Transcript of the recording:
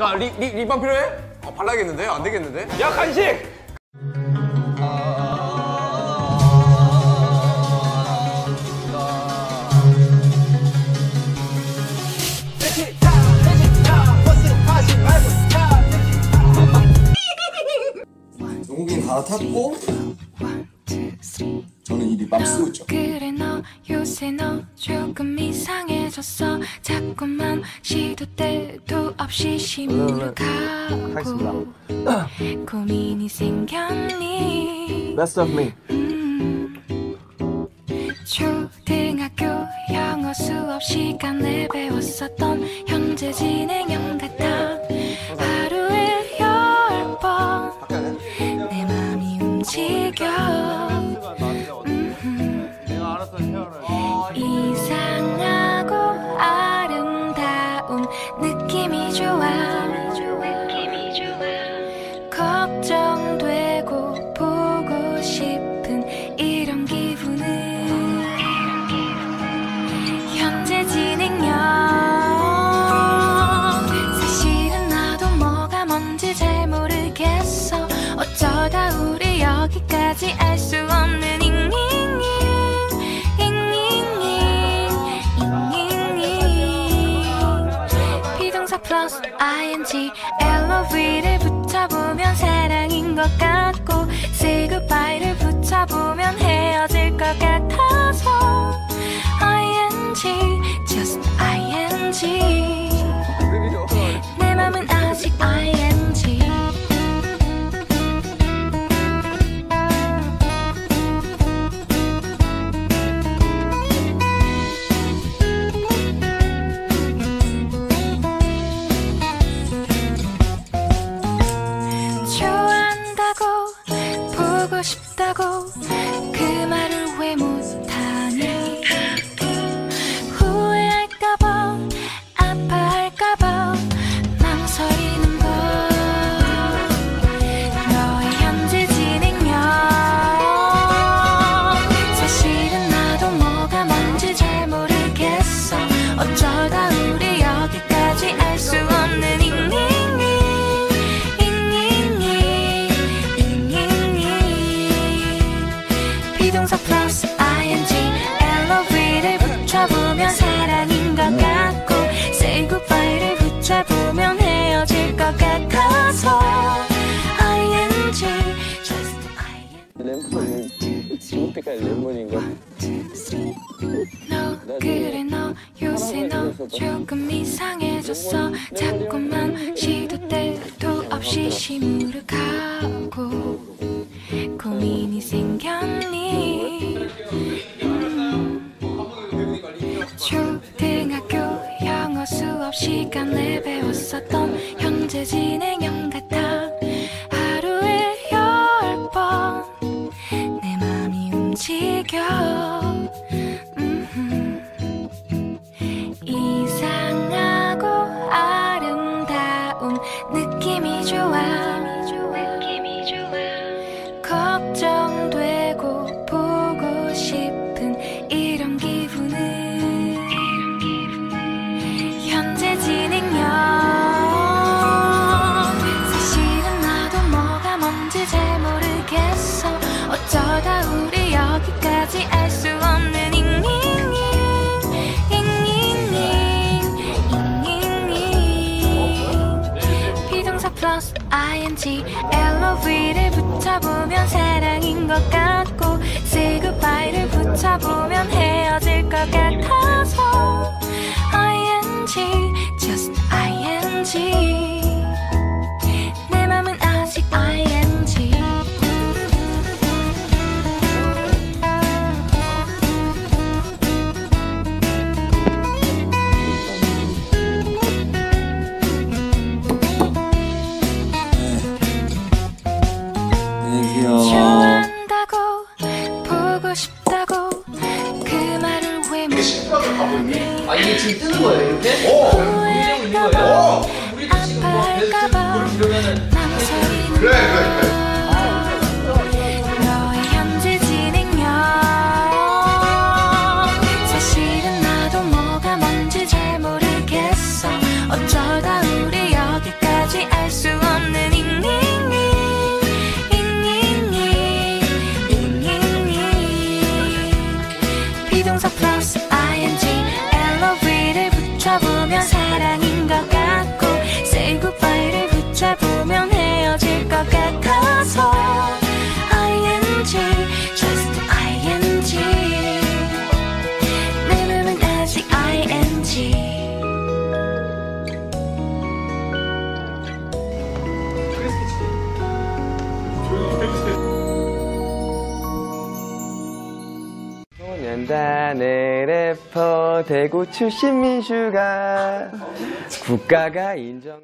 야, 리, 리, 립밤 필요해? 아, 발라야겠는데? 안 되겠는데? 야 간식. 영국인 갈아탔고 저는 이 립밤 쓰고 있죠 그래 너 요새 너 조금 이상해졌어 자꾸만 시도 때도 없이 고민이 생겼니 Best of me. 초등학교 영어 수업 시간에 배웠었던 현재 진행형 같아 하루에 열 번 내 맘이 움직여 음흠. 이상하 you out. 플러스 ing LOV를 붙여보면 사랑인 것 같고 say goodbye를 붙여보면 헤어질 것 같아서 ing just ing 지구빛깔 레몬인가? 너 그래 너 요새 너 조금 이상해졌어 자꾸만 시도 때도 없이 시무룩하고 고민이 생겼니 음. 초등학교 영어 수업 시간에 배웠었던 현재 진행형 ing LOV를 붙여보면 사랑인 것 같고 say goodbye를 붙여보 아 이게 지금 뜨는 거예요 이렇게? 어. 어, 오! 움직이고 있는 거예요? 오! 우리도 지금 뭐 계속 뜨는 걸 이러면은 그래 그래 그래 보면 사랑인 것 같고 Say goodbye를 붙잡으면 헤어질 것 같아서 단의 래퍼 대구 출신 민슈가 국가가 인정